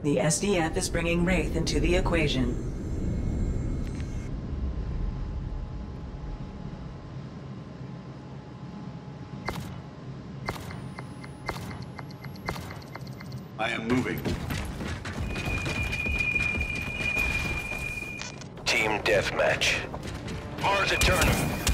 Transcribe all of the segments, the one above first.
The SDF is bringing Wraith into the equation. I am moving. Team deathmatch. Mars Eternal.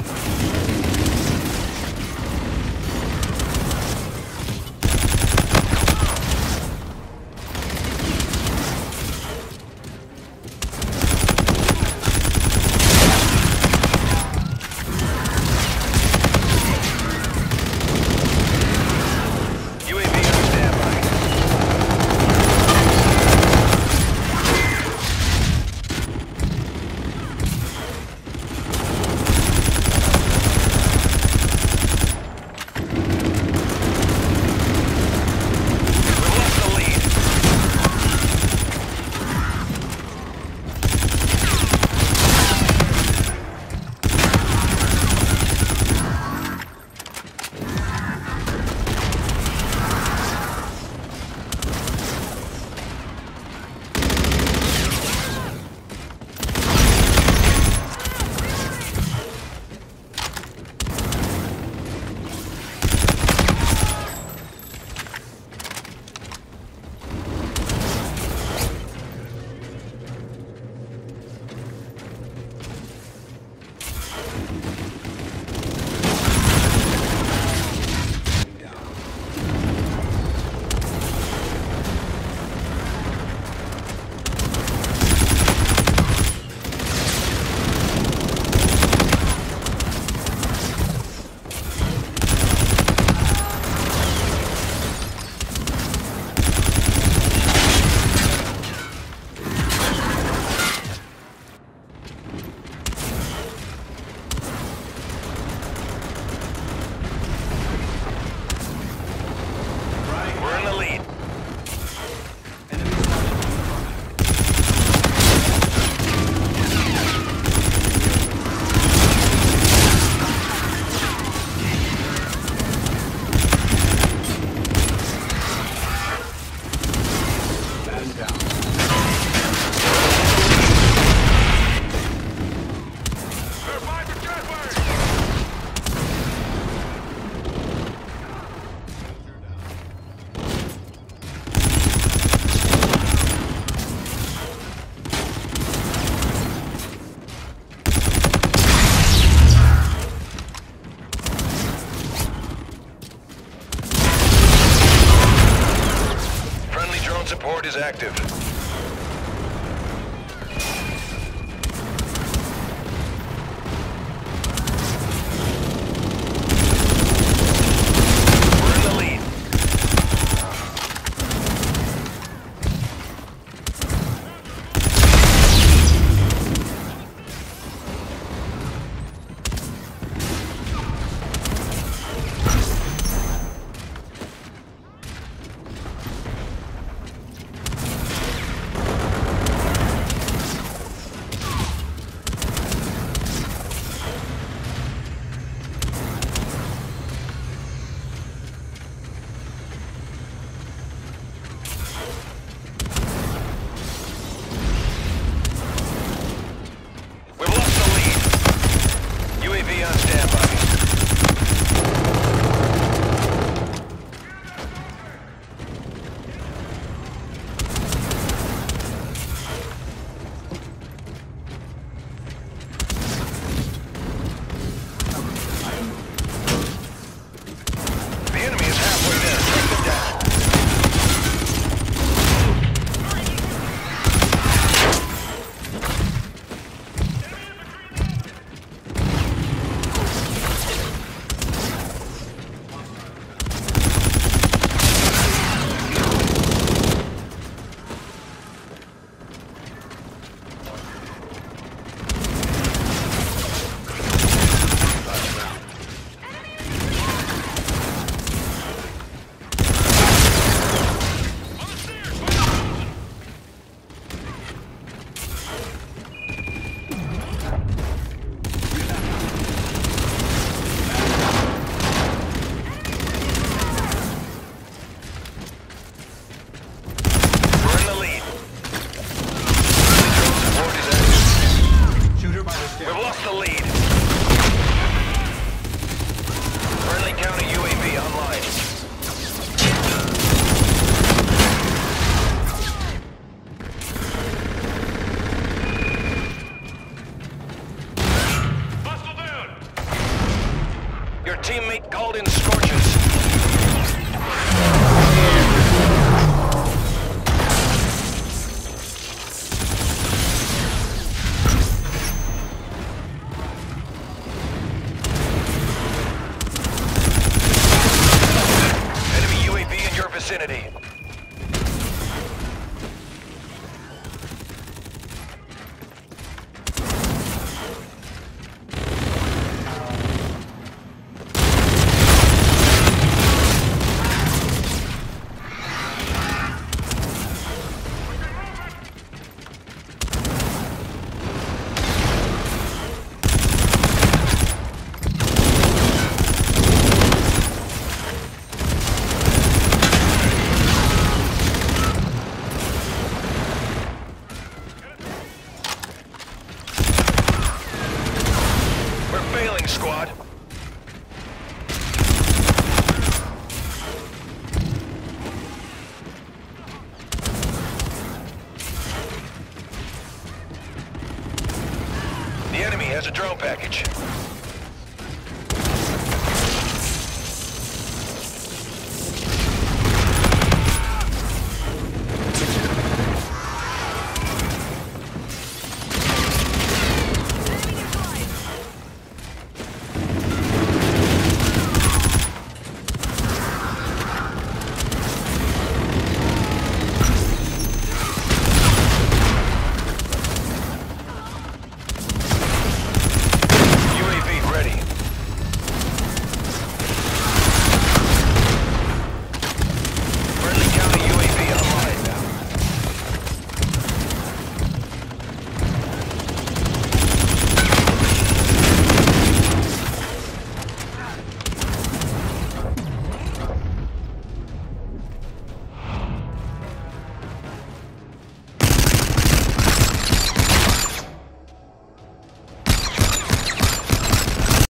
Support is active.